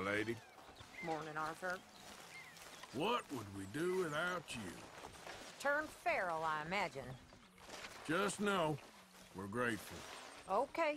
lady. Morning, Arthur. What would we do without you? Turn feral, I imagine. Just know, we're grateful. Okay.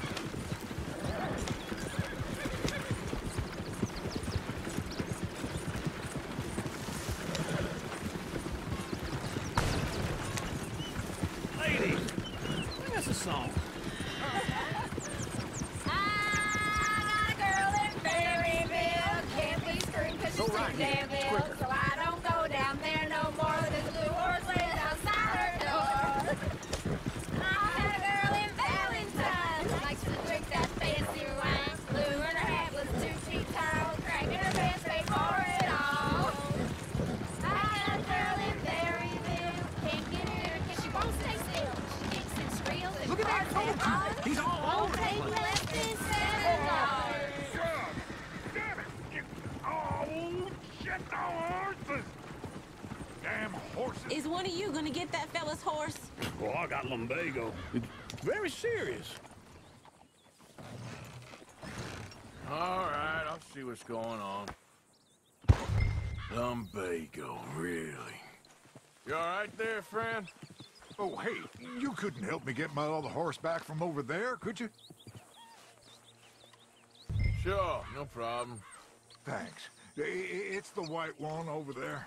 He's all over the place. less than seven dollars. Damn it! You, oh, shit, the horses! Damn horses! Is one of you going to get that fella's horse? Well, I got lumbago. It's very serious. All right, I'll see what's going on. Lumbago, really? You all right there, friend? Oh, hey, you couldn't help me get my other horse back from over there, could you? Sure, no problem. Thanks. It's the white one over there.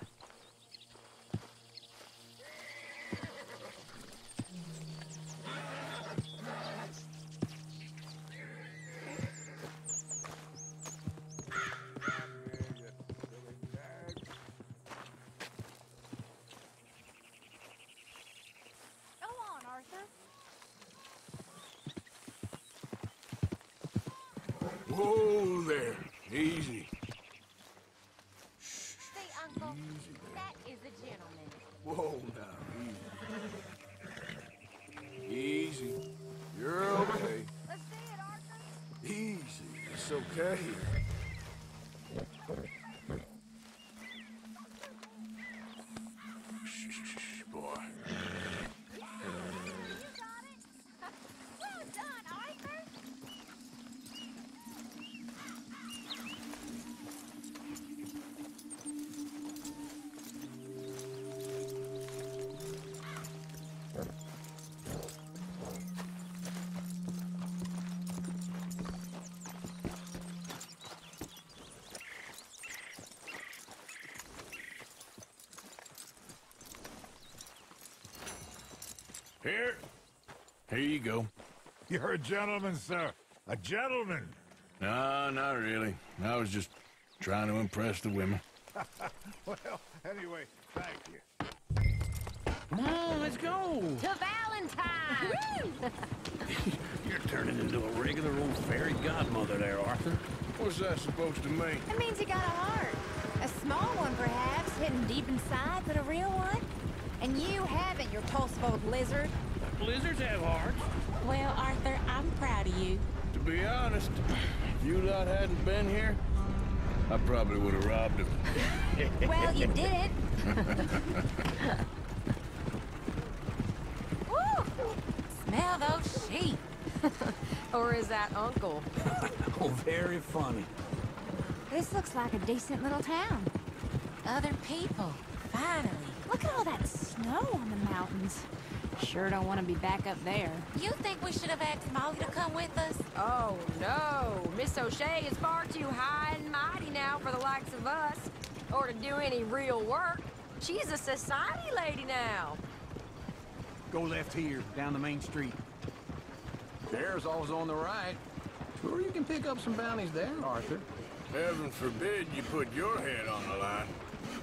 Whoa there. Easy. Say, Uncle, that is a gentleman. Whoa now, easy. Easy. You're okay. Let's see it, Arthur. Easy. It's okay. Here. Here you go. You're a gentleman, sir. A gentleman. No, not really. I was just trying to impress the women. Well, anyway, thank you. Come on, let's go. To Valentine. You're turning into a regular old fairy godmother there, Arthur. What's that supposed to mean? It means you got a heart. A small one, perhaps, hidden deep inside but a real one? And you haven't, your toast-old lizard. Lizards have hearts. Well, Arthur, I'm proud of you. To be honest, if you lot hadn't been here, I probably would have robbed him. Well, you did it. Woo! Smell those sheep. Or is that Uncle? Oh, very funny. This looks like a decent little town. Other people. Finally. Look at all that snow on the mountains. Sure don't want to be back up there. You think we should have asked Molly to come with us? Oh, no. Miss O'Shea is far too high and mighty now for the likes of us. Or to do any real work. She's a society lady now. Go left here, down the main street. There's always on the right. Sure you can pick up some bounties there, Arthur. Heaven forbid you put your head on the line.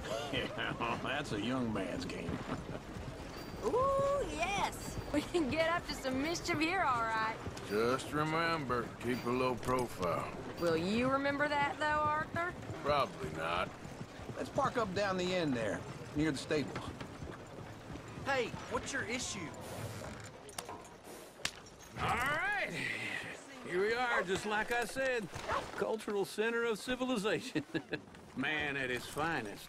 Yeah, oh, that's a young man's game. Ooh, yes. We can get up to some mischief here, all right. Just remember, keep a low profile. Will you remember that, though, Arthur? Probably not. Let's park up down the end there, near the stables. Hey, what's your issue? All right. Here we are, just like I said. Cultural center of civilization. Man at his finest.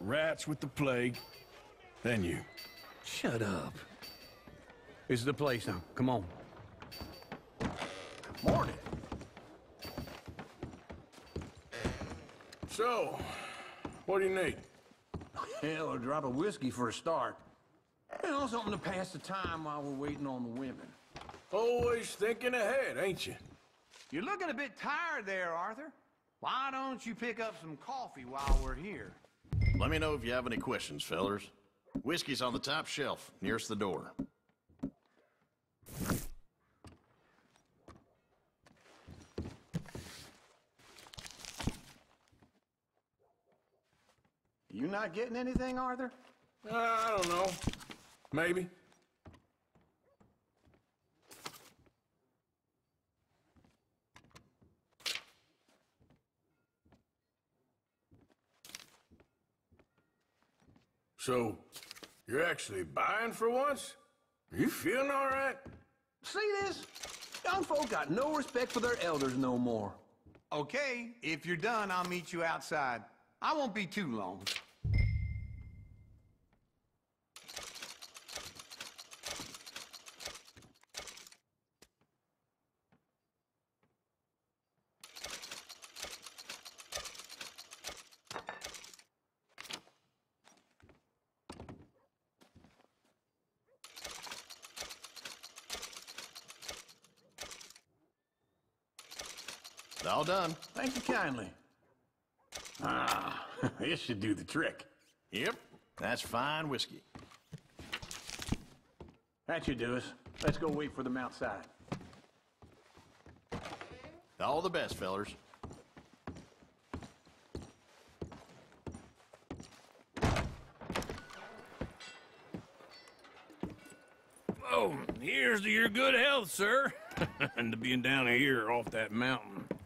rats with the plague. Then you. Shut up. This is the place now. Come on. Morning. So, what do you need? Hell, a drop of whiskey for a start. You know, something to pass the time while we're waiting on the women. Always thinking ahead, ain't you? You're looking a bit tired there, Arthur. Why don't you pick up some coffee while we're here? Let me know if you have any questions, fellers. Whiskey's on the top shelf, nearest the door. You not getting anything, Arthur? Uh, I don't know. Maybe. So, you're actually buying for once? Are you feeling all right? See this? Young folk got no respect for their elders no more. Okay, if you're done, I'll meet you outside. I won't be too long. All done. Thank you kindly. Ah, this should do the trick. Yep, that's fine whiskey. That should do us. Let's go wait for them outside. All the best, fellers. Oh, here's to your good health, sir. and to being down here off that mountain.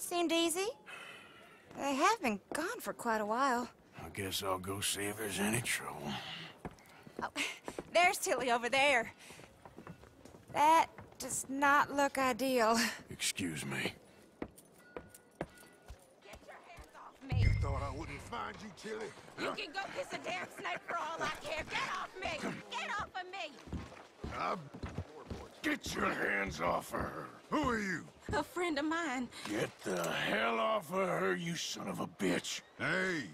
It seemed easy. They have been gone for quite a while. I guess I'll go see if there's any trouble. Oh, There's Tilly over there. That does not look ideal. Excuse me. Get your hands off Me. You Thought I wouldn't find you, Tilly. You can go kiss a damn snake for all I care. Get off me! Get off of me! I'm... Get your hands off of her. Who are you? A friend of mine. Get the hell off of her, you son of a bitch. Hey,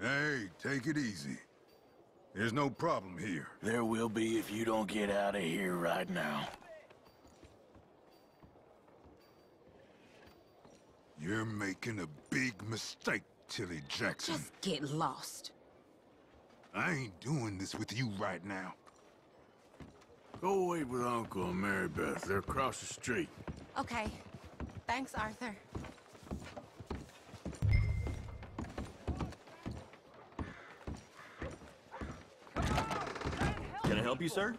hey, take it easy. There's no problem here. There will be if you don't get out of here right now. You're making a big mistake, Tilly Jackson. Just get lost. I ain't doing this with you right now. Go wait with Uncle and Mary Beth. They're across the street. Okay. Thanks, Arthur. Can I help you, sir?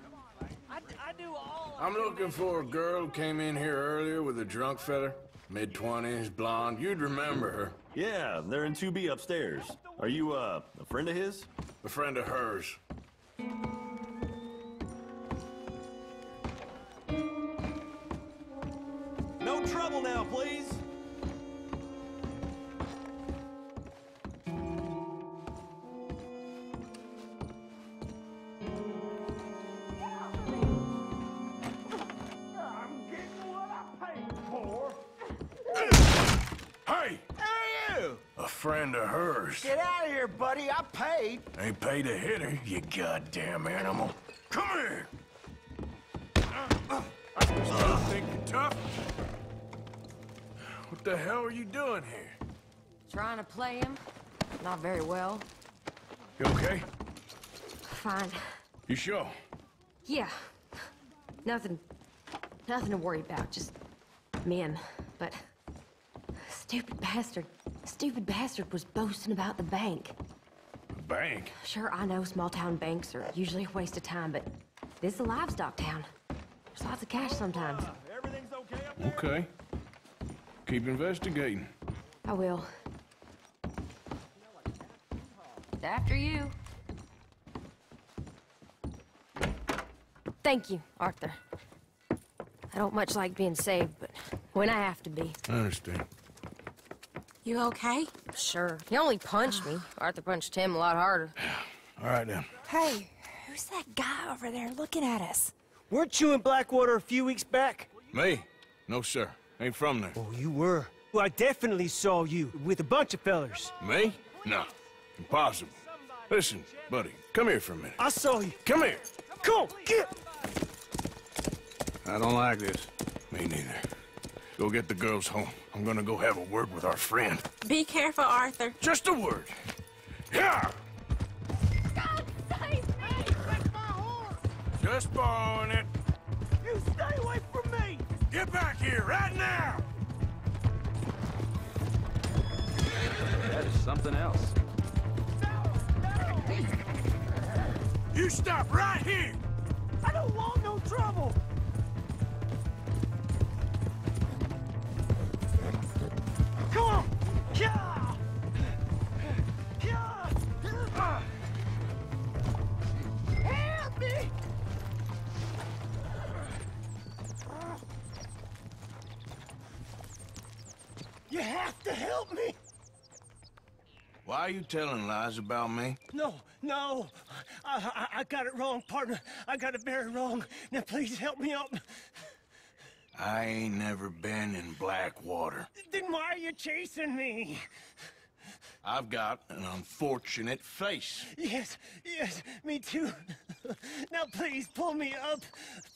I do all. I'm looking for a girl who came in here earlier with a drunk fella. Mid-twenties, blonde. You'd remember her. Yeah, they're in 2B upstairs. Are you, uh, a friend of his? A friend of hers. Trouble now, please. Hey! Who are you? A friend of hers. Get out of here, buddy. I paid. Ain't paid to hit her, you goddamn animal. Come here! Still think you're tough? What the hell are you doing here? Trying to play him. Not very well. You okay? Fine. You sure? Yeah. Nothing. Nothing to worry about. Just men. But stupid bastard. Stupid bastard was boasting about the bank. The bank? Sure, I know small town banks are usually a waste of time, but this is a livestock town. There's lots of cash sometimes. Ah, everything's okay up Okay. Keep investigating. I will. After you. Thank you, Arthur. I don't much like being saved, but when I have to be. I understand. You okay? Sure. He only punched me. Arthur punched him a lot harder. All right, then. Hey, who's that guy over there looking at us? Weren't you in Blackwater a few weeks back? Me? No, sir. Ain't from there. Oh, you were. Well, I definitely saw you with a bunch of fellers. Me? No. Impossible. Listen, buddy, come here for a minute. I saw you. Come here. Come on, get! I don't like this. Me neither. Go get the girls home. I'm gonna go have a word with our friend. Be careful, Arthur. Just a word. Yeah! Just borrowing it. You stay away from me! Get back here right now! That is something else. You stop right here! I don't want no trouble! Come on! Why are you telling lies about me? No, no. I, I, I got it wrong, partner. I got it very wrong. Now, please help me out. I ain't never been in Blackwater. Then why are you chasing me? I've got an unfortunate face. Yes, yes, me too. now please pull me up,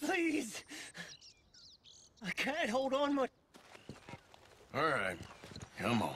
please. I can't hold on much. All right, come on.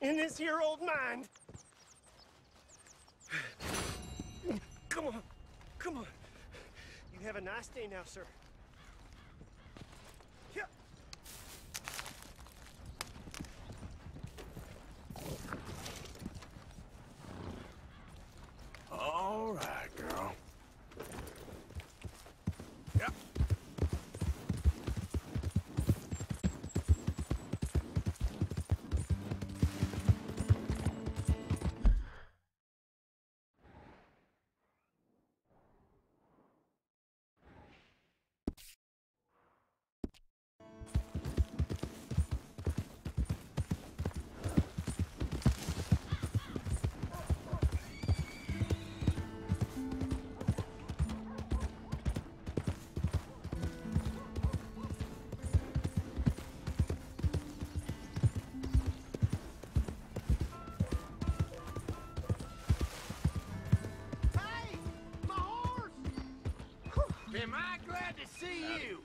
in this here old mind. Come on. Come on. You have a nice day now, sir. All right, girl. Am I glad to see you?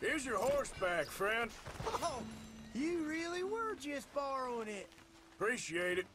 Here's your horseback, friend. Oh, you really were just borrowing it. Appreciate it.